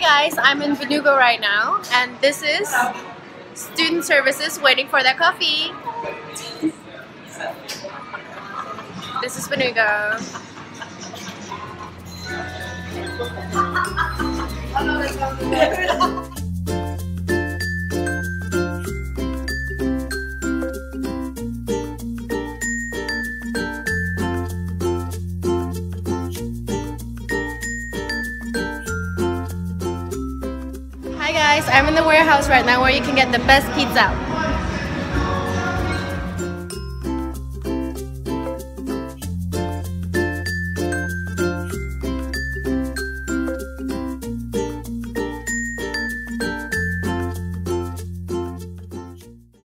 guys, I'm in Benugo right now and this is student services waiting for their coffee. This is Benugo. Hi guys, I'm in the warehouse right now where you can get the best pizza.